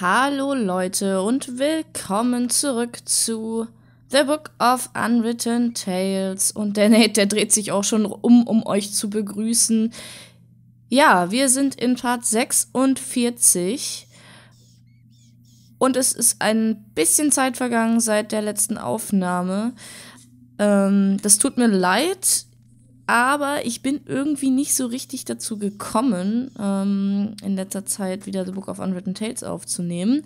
Hallo Leute und willkommen zurück zu The Book of Unwritten Tales. Und der Nate, der dreht sich auch schon um, um euch zu begrüßen. Ja, wir sind in Part 46. Und es ist ein bisschen Zeit vergangen seit der letzten Aufnahme. Ähm, das tut mir leid aber ich bin irgendwie nicht so richtig dazu gekommen, ähm, in letzter Zeit wieder The Book of Unwritten Tales aufzunehmen.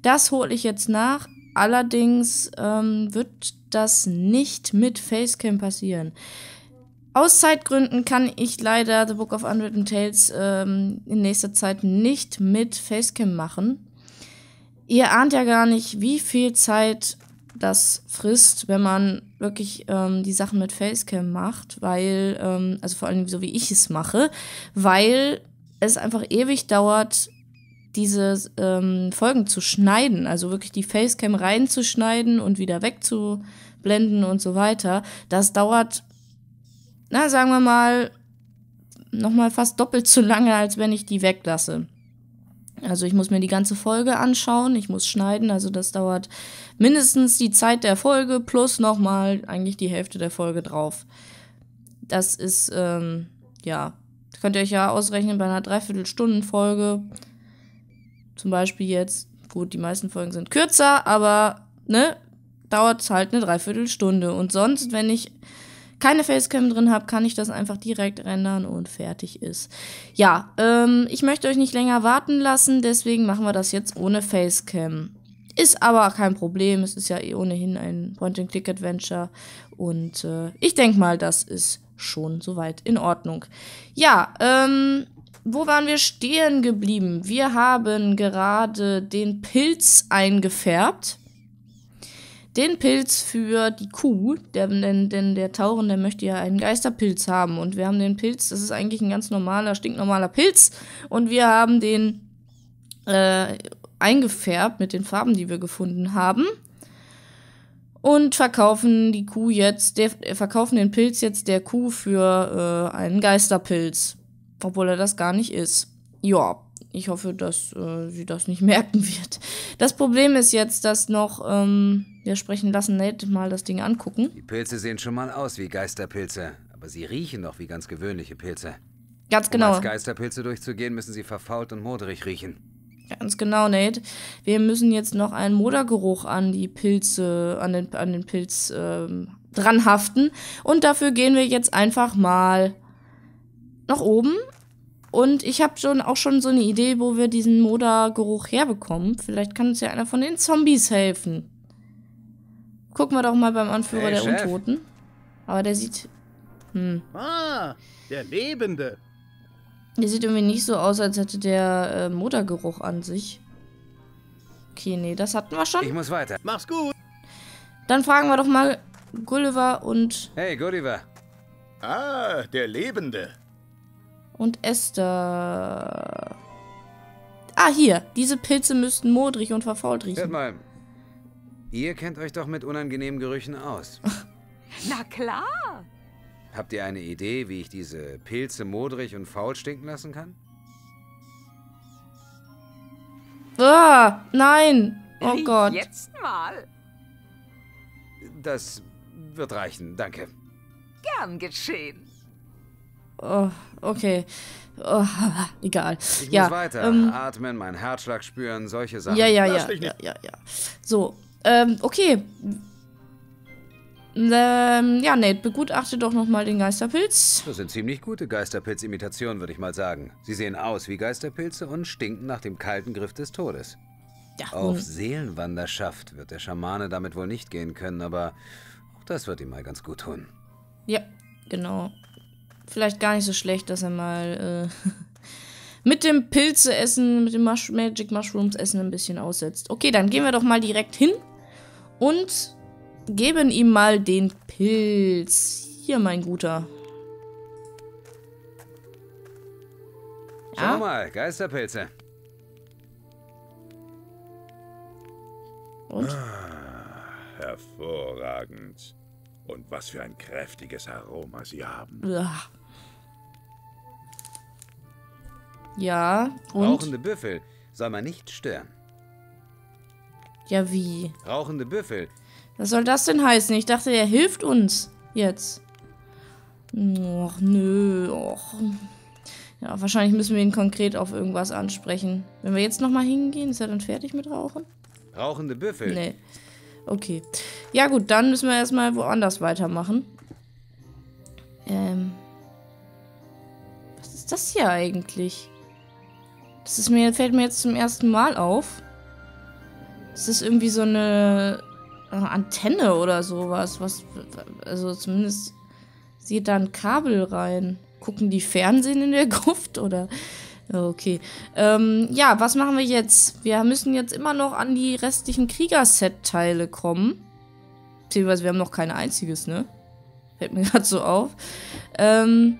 Das hole ich jetzt nach. Allerdings ähm, wird das nicht mit Facecam passieren. Aus Zeitgründen kann ich leider The Book of Unwritten Tales ähm, in nächster Zeit nicht mit Facecam machen. Ihr ahnt ja gar nicht, wie viel Zeit das frisst, wenn man wirklich ähm, die Sachen mit Facecam macht, weil, ähm, also vor allem so wie ich es mache, weil es einfach ewig dauert, diese ähm, Folgen zu schneiden, also wirklich die Facecam reinzuschneiden und wieder wegzublenden und so weiter. Das dauert, na, sagen wir mal, nochmal fast doppelt so lange, als wenn ich die weglasse. Also ich muss mir die ganze Folge anschauen, ich muss schneiden, also das dauert mindestens die Zeit der Folge plus nochmal eigentlich die Hälfte der Folge drauf. Das ist, ähm, ja, könnt ihr euch ja ausrechnen bei einer Dreiviertelstunden-Folge. Zum Beispiel jetzt, gut, die meisten Folgen sind kürzer, aber, ne, dauert halt eine Dreiviertelstunde. Und sonst, wenn ich keine Facecam drin habe, kann ich das einfach direkt rendern und fertig ist. Ja, ähm, ich möchte euch nicht länger warten lassen, deswegen machen wir das jetzt ohne Facecam. Ist aber kein Problem, es ist ja eh ohnehin ein Point-and-Click-Adventure und äh, ich denke mal, das ist schon soweit in Ordnung. Ja, ähm, wo waren wir stehen geblieben? Wir haben gerade den Pilz eingefärbt den Pilz für die Kuh, denn, denn der Tauren, der möchte ja einen Geisterpilz haben. Und wir haben den Pilz, das ist eigentlich ein ganz normaler, stinknormaler Pilz. Und wir haben den äh, eingefärbt mit den Farben, die wir gefunden haben. Und verkaufen die Kuh jetzt, der, verkaufen den Pilz jetzt der Kuh für äh, einen Geisterpilz. Obwohl er das gar nicht ist. Ja, ich hoffe, dass äh, sie das nicht merken wird. Das Problem ist jetzt, dass noch ähm, wir sprechen lassen Nate mal das Ding angucken. Die Pilze sehen schon mal aus wie Geisterpilze, aber sie riechen doch wie ganz gewöhnliche Pilze. Ganz genau. Um als Geisterpilze durchzugehen, müssen sie verfault und modrig riechen. Ganz genau, Nate. Wir müssen jetzt noch einen Modergeruch an die Pilze, an den, an den Pilz ähm, dranhaften. Und dafür gehen wir jetzt einfach mal nach oben. Und ich habe schon auch schon so eine Idee, wo wir diesen Modergeruch herbekommen. Vielleicht kann uns ja einer von den Zombies helfen. Gucken wir doch mal beim Anführer hey, der Chef. Untoten. Aber der sieht. Hm. Ah, der Lebende. Der sieht irgendwie nicht so aus, als hätte der äh, Motorgeruch an sich. Okay, nee, das hatten wir schon. Ich muss weiter. Mach's gut. Dann fragen wir doch mal Gulliver und. Hey, Gulliver. Ah, der Lebende. Und Esther. Ah, hier. Diese Pilze müssten modrig und verfault riechen. Hört mal, Ihr kennt euch doch mit unangenehmen Gerüchen aus. Na klar. Habt ihr eine Idee, wie ich diese Pilze modrig und faul stinken lassen kann? Ah, nein. Oh Riech Gott. Jetzt mal. Das wird reichen, danke. Gern geschehen. Oh, okay. Oh, egal. Ich ja, muss weiter. Ähm, Atmen, meinen Herzschlag spüren, solche Sachen. Ja, ja, ja, ja, ja, ja. So, ähm, okay. Ähm, ja, Nate, begutachte doch nochmal den Geisterpilz. Das sind ziemlich gute Geisterpilz-Imitationen, würde ich mal sagen. Sie sehen aus wie Geisterpilze und stinken nach dem kalten Griff des Todes. Ja, Auf Seelenwanderschaft wird der Schamane damit wohl nicht gehen können, aber auch das wird ihm mal ganz gut tun. Ja, genau. Vielleicht gar nicht so schlecht, dass er mal äh, mit dem Pilze essen, mit dem Mush Magic Mushrooms essen ein bisschen aussetzt. Okay, dann gehen wir doch mal direkt hin und geben ihm mal den Pilz. Hier, mein Guter. Ja? Schau mal, Geisterpilze. Und? Ah, hervorragend. Und was für ein kräftiges Aroma sie haben. Ja, und? Rauchende Büffel soll man nicht stören. Ja, wie? Rauchende Büffel. Was soll das denn heißen? Ich dachte, er hilft uns jetzt. Och, nö. Och. Ja, wahrscheinlich müssen wir ihn konkret auf irgendwas ansprechen. Wenn wir jetzt nochmal hingehen, ist er dann fertig mit Rauchen? Rauchende Büffel. Nee. Okay. Ja gut, dann müssen wir erstmal woanders weitermachen. Ähm. Was ist das hier eigentlich? Das ist mir, fällt mir jetzt zum ersten Mal auf. Das ist irgendwie so eine äh, Antenne oder sowas. Was, also zumindest sieht da ein Kabel rein. Gucken die Fernsehen in der Gruft oder? Okay. Ähm, ja, was machen wir jetzt? Wir müssen jetzt immer noch an die restlichen Kriegerset-Teile kommen. Beziehungsweise wir haben noch kein einziges, ne? Fällt mir gerade so auf. Ähm,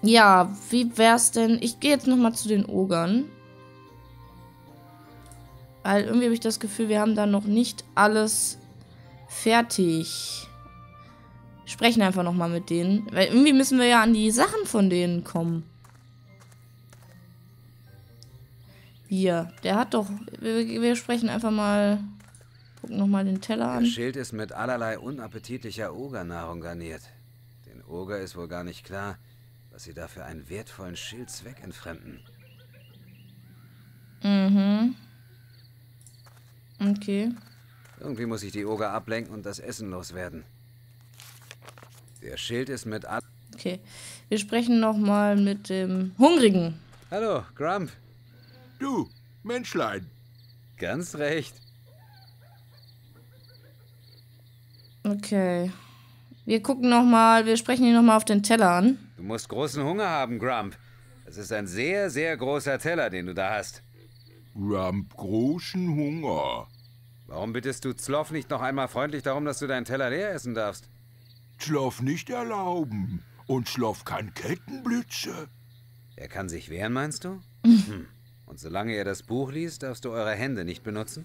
ja, wie wär's denn? Ich gehe jetzt nochmal zu den Ogern. Weil irgendwie habe ich das Gefühl, wir haben da noch nicht alles fertig. Sprechen einfach nochmal mit denen. Weil irgendwie müssen wir ja an die Sachen von denen kommen. Hier, der hat doch. Wir, wir sprechen einfach mal. Gucken nochmal den Teller an. Das Schild ist mit allerlei unappetitlicher Ogernahrung garniert. Den Oger ist wohl gar nicht klar, was sie da für einen wertvollen Schild zweckentfremden. Mhm. Okay. Irgendwie muss ich die Oger ablenken und das Essen loswerden. Der Schild ist mit all Okay. Wir sprechen nochmal mit dem Hungrigen. Hallo, Grump. Du, Menschlein. Ganz recht. Okay. Wir gucken nochmal, wir sprechen ihn nochmal auf den Teller an. Du musst großen Hunger haben, Grump. Es ist ein sehr, sehr großer Teller, den du da hast. Grump, großen Hunger. Warum bittest du Zloff nicht noch einmal freundlich darum, dass du deinen Teller leer essen darfst? Zloff nicht erlauben. Und Zloff kann Kettenblitze. Er kann sich wehren, meinst du? Hm. Und solange er das Buch liest, darfst du eure Hände nicht benutzen?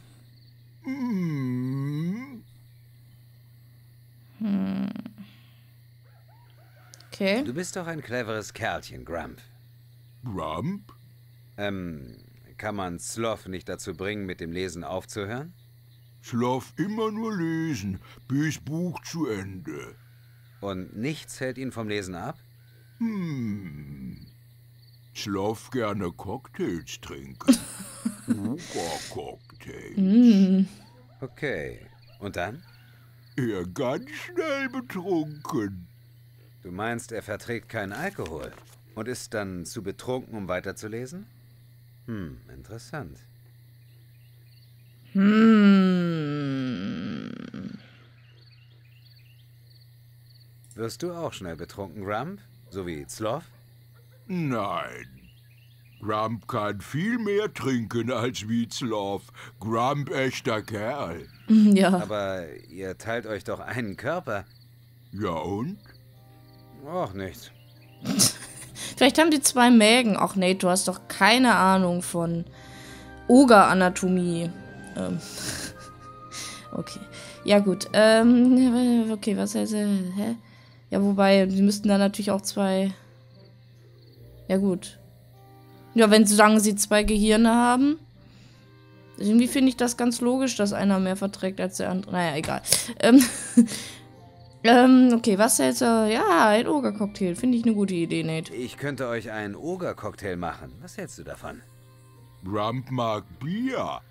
Hm. Hm. Okay. Du bist doch ein cleveres Kerlchen, Grump. Grump? Ähm, kann man Sloth nicht dazu bringen, mit dem Lesen aufzuhören? Sloth immer nur lesen, bis Buch zu Ende. Und nichts hält ihn vom Lesen ab? Hm. Sloth gerne Cocktails trinken. Uga-Cocktails. Mm. Okay. Und dann? Er ganz schnell betrunken. Du meinst, er verträgt keinen Alkohol und ist dann zu betrunken, um weiterzulesen? Hm, interessant. Hm. Wirst du auch schnell betrunken, Grump? So wie Zloff? Nein. Grump kann viel mehr trinken als Witzloff. Grump echter Kerl. Ja. Aber ihr teilt euch doch einen Körper. Ja und? Och, nichts. Vielleicht haben die zwei Mägen. Ach, Nate, du hast doch keine Ahnung von Oger-Anatomie. Ähm. Okay. Ja, gut. Ähm, okay, was heißt, äh, hä? Ja, wobei, die müssten dann natürlich auch zwei. Ja, gut. Ja, wenn solange sie zwei Gehirne haben. Irgendwie finde ich das ganz logisch, dass einer mehr verträgt als der andere. Naja, egal. Ähm, ähm okay, was hältst du? Ja, ein Oger-Cocktail. Finde ich eine gute Idee, Nate. Ich könnte euch einen Oger-Cocktail machen. Was hältst du davon? Grump mag Bier.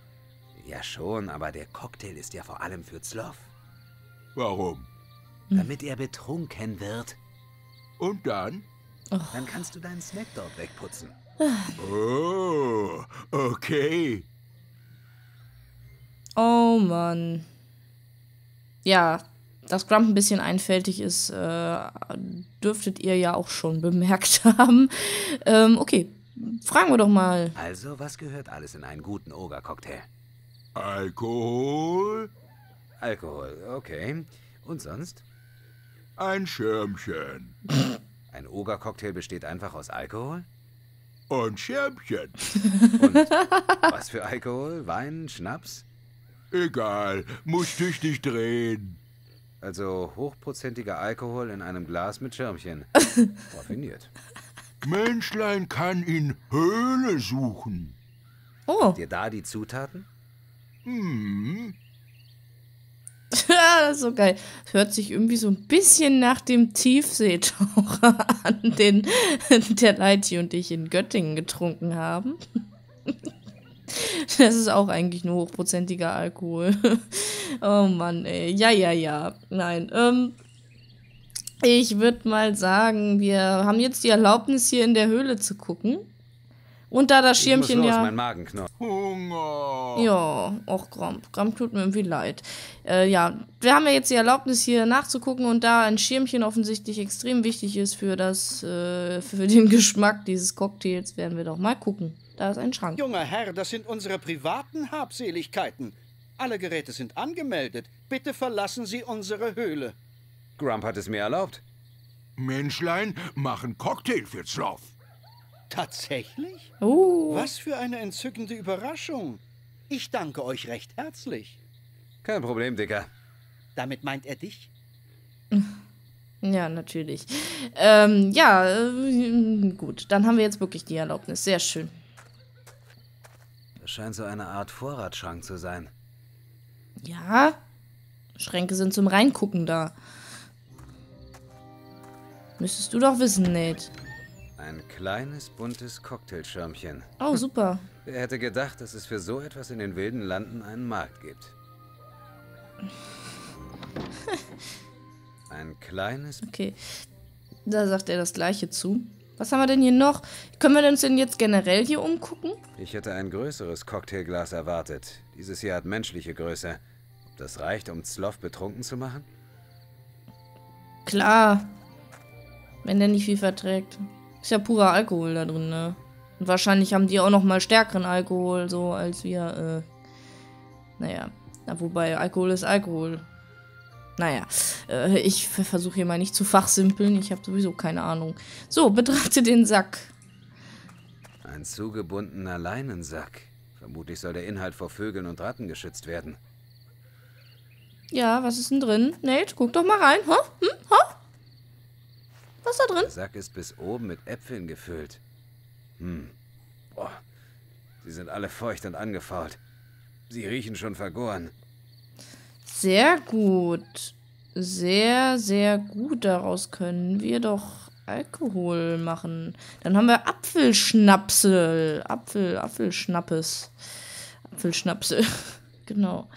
Ja schon, aber der Cocktail ist ja vor allem für Zloff. Warum? Damit er betrunken wird. Und dann? Dann kannst du deinen Snack dort wegputzen. Oh, okay. Oh Mann. Ja, dass Grump ein bisschen einfältig ist, äh, dürftet ihr ja auch schon bemerkt haben. Ähm, okay, fragen wir doch mal. Also, was gehört alles in einen guten Oger-Cocktail? Alkohol, Alkohol, okay. Und sonst? Ein Schirmchen Ein Oger-Cocktail besteht einfach aus Alkohol? und Schirmchen. Und was für Alkohol? Wein, Schnaps? Egal, musst dich nicht drehen. Also hochprozentiger Alkohol in einem Glas mit Schirmchen. Raffiniert. Menschlein kann in Höhle suchen. Oh, Dir da die Zutaten? Hm. Ja, das ist so geil. Hört sich irgendwie so ein bisschen nach dem Tiefseetaucher an, den der Leiti und ich in Göttingen getrunken haben. Das ist auch eigentlich nur hochprozentiger Alkohol. Oh Mann, ey. Ja, ja, ja. Nein. Ähm, ich würde mal sagen, wir haben jetzt die Erlaubnis, hier in der Höhle zu gucken. Und da das Schirmchen ich muss los, ja. mein Magen knurrt. Hunger. Ja, auch Gramp. Gramp tut mir irgendwie leid. Äh, ja, wir haben ja jetzt die Erlaubnis, hier nachzugucken und da ein Schirmchen offensichtlich extrem wichtig ist für das, äh, für den Geschmack dieses Cocktails, werden wir doch mal gucken. Da ist ein Schrank. Junger Herr, das sind unsere privaten Habseligkeiten. Alle Geräte sind angemeldet. Bitte verlassen Sie unsere Höhle. Grump hat es mir erlaubt. Menschlein machen Cocktail für Sloth. Tatsächlich? Oh, Was für eine entzückende Überraschung. Ich danke euch recht herzlich. Kein Problem, Dicker. Damit meint er dich? ja, natürlich. Ähm, ja, äh, gut. Dann haben wir jetzt wirklich die Erlaubnis. Sehr schön. Das scheint so eine Art Vorratsschrank zu sein. Ja, Schränke sind zum Reingucken da. Müsstest du doch wissen, Nate. Ein kleines, buntes Cocktailschirmchen. Oh, super. Wer hätte gedacht, dass es für so etwas in den wilden Landen einen Markt gibt? Ein kleines... Okay. Da sagt er das Gleiche zu. Was haben wir denn hier noch? Können wir uns denn jetzt generell hier umgucken? Ich hätte ein größeres Cocktailglas erwartet. Dieses hier hat menschliche Größe. Ob das reicht, um Sloth betrunken zu machen? Klar. Wenn der nicht viel verträgt. Ist ja purer Alkohol da drin, ne? Und wahrscheinlich haben die auch noch mal stärkeren Alkohol, so als wir, äh. Naja. Na, wobei, Alkohol ist Alkohol. Naja, äh, ich versuche hier mal nicht zu fachsimpeln. Ich habe sowieso keine Ahnung. So, betrachte den Sack. Ein zugebundener Leinensack. Vermutlich soll der Inhalt vor Vögeln und Ratten geschützt werden. Ja, was ist denn drin? Nate, guck doch mal rein. Ha? Hm? Ha? Was ist da drin? Der Sack ist bis oben mit Äpfeln gefüllt. Hm. Boah. Sie sind alle feucht und angefault. Sie riechen schon vergoren. Sehr gut. Sehr, sehr gut. Daraus können wir doch Alkohol machen. Dann haben wir Apfelschnapsel. Apfel, Apfelschnappes. Apfelschnapsel. genau.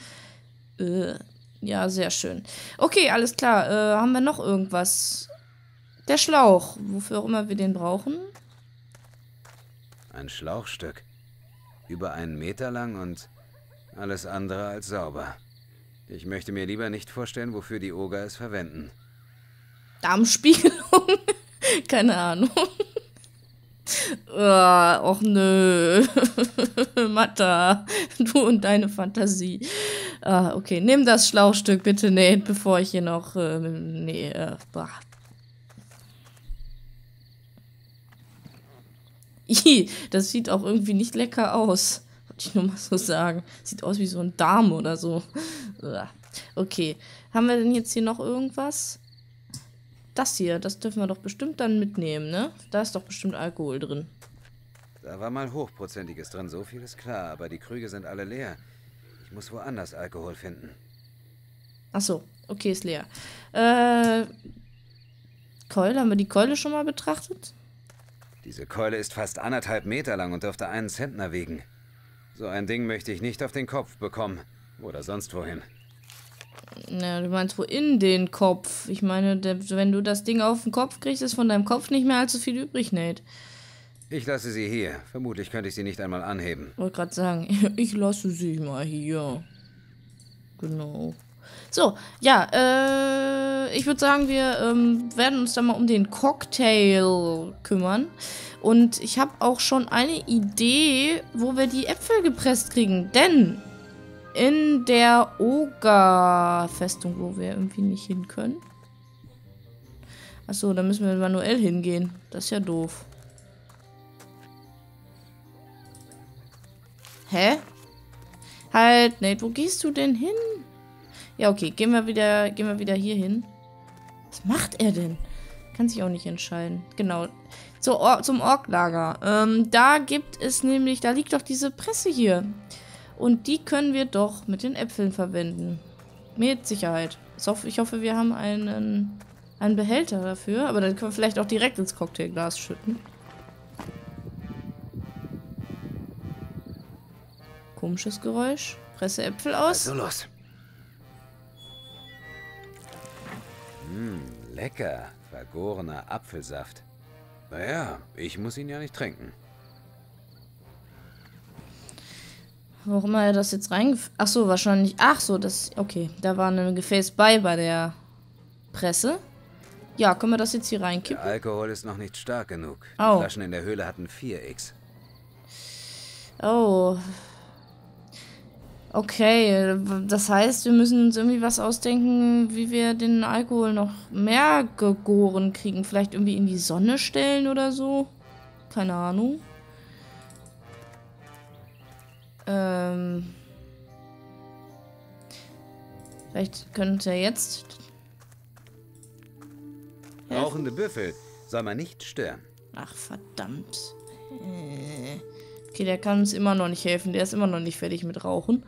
Äh, ja, sehr schön. Okay, alles klar. Äh, haben wir noch irgendwas? Der Schlauch. Wofür auch immer wir den brauchen. Ein Schlauchstück. Über einen Meter lang und alles andere als sauber. Ich möchte mir lieber nicht vorstellen, wofür die Oger es verwenden. Darmspiegelung? Keine Ahnung. Ah, Och nö. Matta, du und deine Fantasie. Ah, okay, nimm das Schlauchstück bitte, Nate, bevor ich hier noch. Äh, nee, äh, bah. Ih, das sieht auch irgendwie nicht lecker aus. Ich nur mal so sagen. Sieht aus wie so ein Darm oder so. Okay. Haben wir denn jetzt hier noch irgendwas? Das hier, das dürfen wir doch bestimmt dann mitnehmen, ne? Da ist doch bestimmt Alkohol drin. Da war mal Hochprozentiges drin, so viel ist klar, aber die Krüge sind alle leer. Ich muss woanders Alkohol finden. Ach so, okay, ist leer. Äh, Keule, haben wir die Keule schon mal betrachtet? Diese Keule ist fast anderthalb Meter lang und dürfte einen Zentner wiegen. So ein Ding möchte ich nicht auf den Kopf bekommen. Oder sonst wohin. Ja, du meinst wo in den Kopf? Ich meine, wenn du das Ding auf den Kopf kriegst, ist von deinem Kopf nicht mehr allzu viel übrig, Nate. Ich lasse sie hier. Vermutlich könnte ich sie nicht einmal anheben. Wollte gerade sagen, ich lasse sie mal hier. Genau. So, ja, äh, ich würde sagen, wir ähm, werden uns dann mal um den Cocktail kümmern. Und ich habe auch schon eine Idee, wo wir die Äpfel gepresst kriegen. Denn in der Oga-Festung, wo wir irgendwie nicht hin können. Achso, da müssen wir manuell hingehen. Das ist ja doof. Hä? Halt, Nate, wo gehst du denn hin? Ja, okay, gehen wir wieder, gehen wir wieder hier hin. Was macht er denn? Kann sich auch nicht entscheiden. Genau. Zur Or zum Orklager. Ähm, da gibt es nämlich, da liegt doch diese Presse hier. Und die können wir doch mit den Äpfeln verwenden. Mit Sicherheit. Ich hoffe, wir haben einen, einen Behälter dafür. Aber dann können wir vielleicht auch direkt ins Cocktailglas schütten. Komisches Geräusch. Presse Äpfel aus. Also los. Mmh, lecker. Vergorener Apfelsaft. Naja, ich muss ihn ja nicht trinken. Warum er das jetzt rein... Ach so, wahrscheinlich... Ach so, das... Okay, da war ein Gefäß bei bei der Presse. Ja, können wir das jetzt hier reinkippen? Der Alkohol ist noch nicht stark genug. Die oh. Flaschen in der Höhle hatten 4x. Oh. Okay, das heißt, wir müssen uns irgendwie was ausdenken, wie wir den Alkohol noch mehr gegoren kriegen. Vielleicht irgendwie in die Sonne stellen oder so? Keine Ahnung. Ähm. Vielleicht könnte er jetzt. Rauchende Büffel soll man nicht stören. Ach, verdammt. Äh. Okay, der kann uns immer noch nicht helfen. Der ist immer noch nicht fertig mit Rauchen.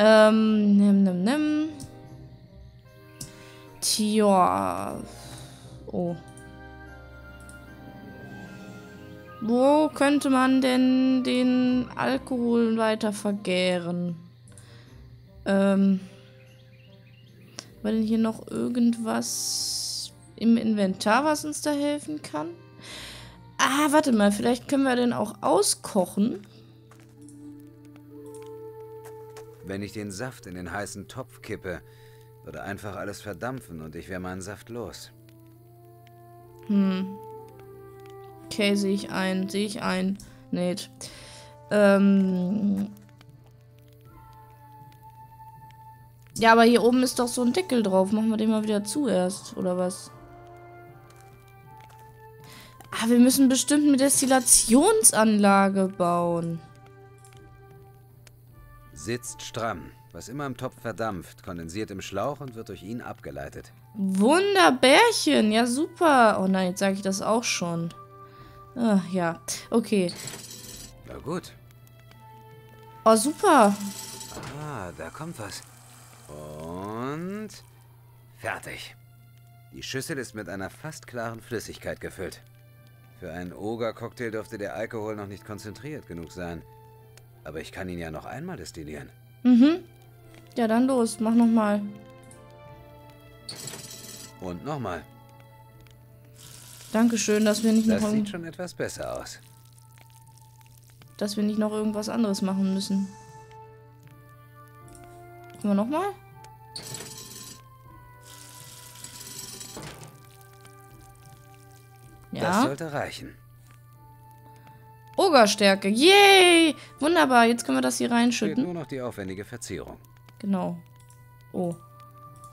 Ähm, nimm, nimm, nimm. Tja. Oh. Wo könnte man denn den Alkohol weiter vergären? Ähm. War denn hier noch irgendwas im Inventar, was uns da helfen kann? Ah, warte mal, vielleicht können wir den auch auskochen. Wenn ich den Saft in den heißen Topf kippe, würde einfach alles verdampfen und ich wäre meinen Saft los. Hm. Okay, sehe ich ein. Sehe ich ein. Nicht. Ähm. Ja, aber hier oben ist doch so ein Deckel drauf. Machen wir den mal wieder zuerst, oder was? Ah, wir müssen bestimmt eine Destillationsanlage bauen. Sitzt stramm. Was immer im Topf verdampft, kondensiert im Schlauch und wird durch ihn abgeleitet. Wunderbärchen, ja super. Oh nein, jetzt sage ich das auch schon. Ach, ja, okay. Na gut. Oh, super. Ah, da kommt was. Und fertig. Die Schüssel ist mit einer fast klaren Flüssigkeit gefüllt. Für einen Oger-Cocktail dürfte der Alkohol noch nicht konzentriert genug sein. Aber ich kann ihn ja noch einmal destillieren. Mhm. Ja, dann los. Mach nochmal. Und nochmal. Dankeschön, dass wir nicht das noch... Das sieht schon etwas besser aus. Dass wir nicht noch irgendwas anderes machen müssen. Können wir nochmal? Ja. Das sollte reichen. Ogerstärke. Yay! Wunderbar, jetzt können wir das hier reinschütten. Nur noch die aufwendige Verzierung. Genau. Oh.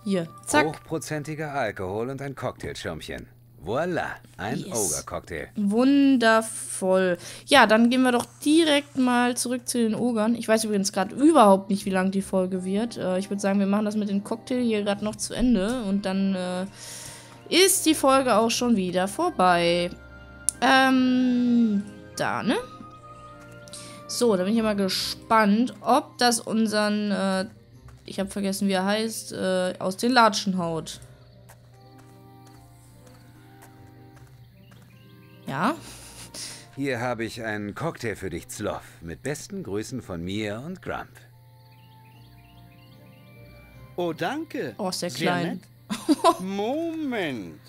Hier, zack. Hochprozentiger Alkohol und ein Cocktailschirmchen. Voila, ein yes. Oger-Cocktail. Wundervoll. Ja, dann gehen wir doch direkt mal zurück zu den Ogern. Ich weiß übrigens gerade überhaupt nicht, wie lang die Folge wird. Äh, ich würde sagen, wir machen das mit dem Cocktail hier gerade noch zu Ende. Und dann äh, ist die Folge auch schon wieder vorbei. Ähm, da, ne? So, da bin ich mal gespannt, ob das unseren, äh, ich habe vergessen, wie er heißt, äh, aus den Latschen haut. Ja? Hier habe ich einen Cocktail für dich, Zloff. Mit besten Grüßen von mir und Grump. Oh, danke. Oh, ist der Sehr klein. Moment.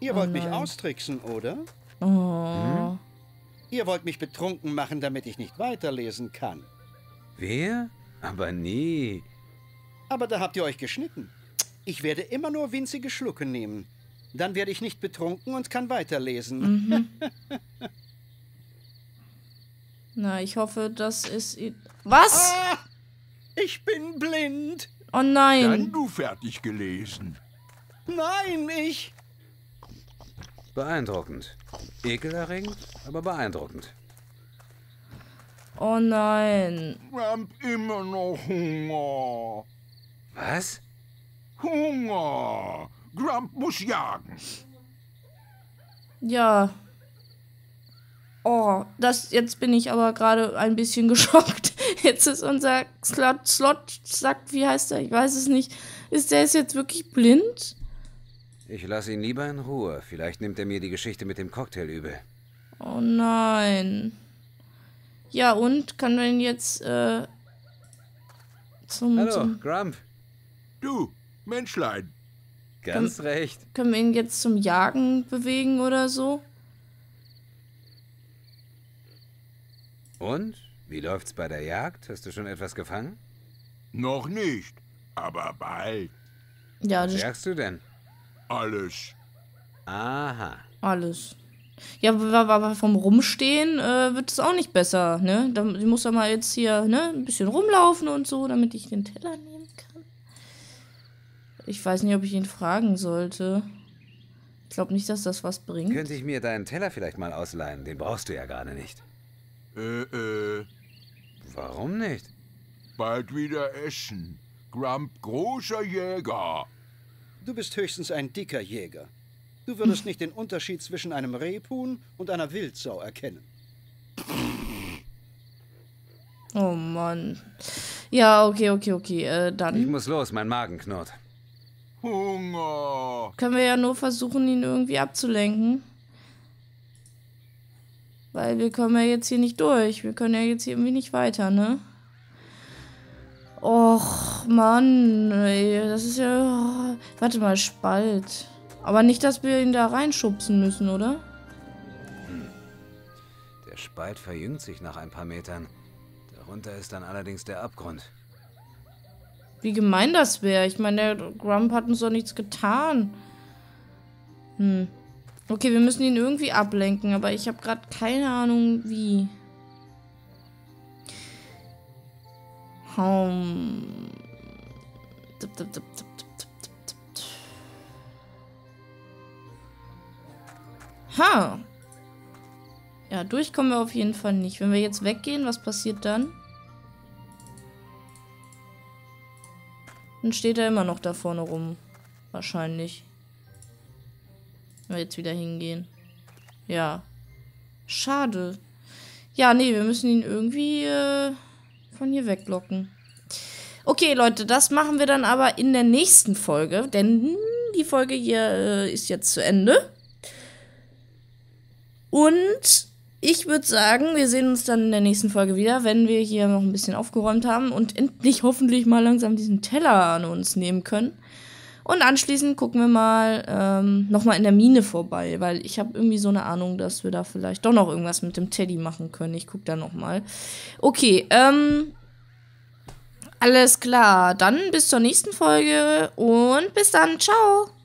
Ihr oh wollt nein. mich austricksen, oder? Oh. Hm? Ihr wollt mich betrunken machen, damit ich nicht weiterlesen kann. Wer? Aber nie. Aber da habt ihr euch geschnitten. Ich werde immer nur winzige Schlucke nehmen. Dann werde ich nicht betrunken und kann weiterlesen. Mhm. Na, ich hoffe, das ist... Was? Ah, ich bin blind. Oh nein. Dann du fertig gelesen. Nein, ich... Beeindruckend. Ekelerregend, aber beeindruckend. Oh nein. Wir haben immer noch Hunger. Was? Hunger. Grump muss jagen. Ja. Oh, das, jetzt bin ich aber gerade ein bisschen geschockt. Jetzt ist unser Slot, Slot, sagt, wie heißt er? Ich weiß es nicht. Ist der jetzt wirklich blind? Ich lasse ihn lieber in Ruhe. Vielleicht nimmt er mir die Geschichte mit dem Cocktail übel. Oh nein. Ja, und? Kann man ihn jetzt, äh, zum... Hallo, zum, Grump. Du, Menschlein. Ganz Kann, recht. Können wir ihn jetzt zum Jagen bewegen oder so? Und? Wie läuft's bei der Jagd? Hast du schon etwas gefangen? Noch nicht, aber bald. Ja, Was jagst du denn? Alles. Aha. Alles. Ja, aber vom Rumstehen äh, wird es auch nicht besser, ne? Da, ich muss ja mal jetzt hier, ne, ein bisschen rumlaufen und so, damit ich den Teller nehmen kann. Ich weiß nicht, ob ich ihn fragen sollte. Ich glaube nicht, dass das was bringt. Könnte ich mir deinen Teller vielleicht mal ausleihen? Den brauchst du ja gerade nicht. Äh, äh. Warum nicht? Bald wieder essen. Grump, großer Jäger. Du bist höchstens ein dicker Jäger. Du würdest nicht den Unterschied zwischen einem Rebhuhn und einer Wildsau erkennen. Oh Mann. Ja, okay, okay, okay. Äh, dann. Ich muss los, mein Magen knurrt. Hunger. Können wir ja nur versuchen, ihn irgendwie abzulenken. Weil wir kommen ja jetzt hier nicht durch. Wir können ja jetzt hier irgendwie nicht weiter, ne? Och, Mann, ey, das ist ja... Warte mal, Spalt. Aber nicht, dass wir ihn da reinschubsen müssen, oder? Hm. Der Spalt verjüngt sich nach ein paar Metern. Darunter ist dann allerdings der Abgrund. Wie gemein das wäre. Ich meine, der Grump hat uns doch nichts getan. Hm. Okay, wir müssen ihn irgendwie ablenken, aber ich habe gerade keine Ahnung, wie. Home. Ha! Ja, durchkommen wir auf jeden Fall nicht. Wenn wir jetzt weggehen, was passiert dann? Dann steht er immer noch da vorne rum. Wahrscheinlich. Wenn wir jetzt wieder hingehen. Ja. Schade. Ja, nee, wir müssen ihn irgendwie äh, von hier weglocken. Okay, Leute, das machen wir dann aber in der nächsten Folge, denn die Folge hier äh, ist jetzt zu Ende. Und ich würde sagen, wir sehen uns dann in der nächsten Folge wieder, wenn wir hier noch ein bisschen aufgeräumt haben und endlich hoffentlich mal langsam diesen Teller an uns nehmen können. Und anschließend gucken wir mal ähm, nochmal in der Mine vorbei, weil ich habe irgendwie so eine Ahnung, dass wir da vielleicht doch noch irgendwas mit dem Teddy machen können. Ich gucke da nochmal. Okay, ähm, alles klar. Dann bis zur nächsten Folge und bis dann. Ciao.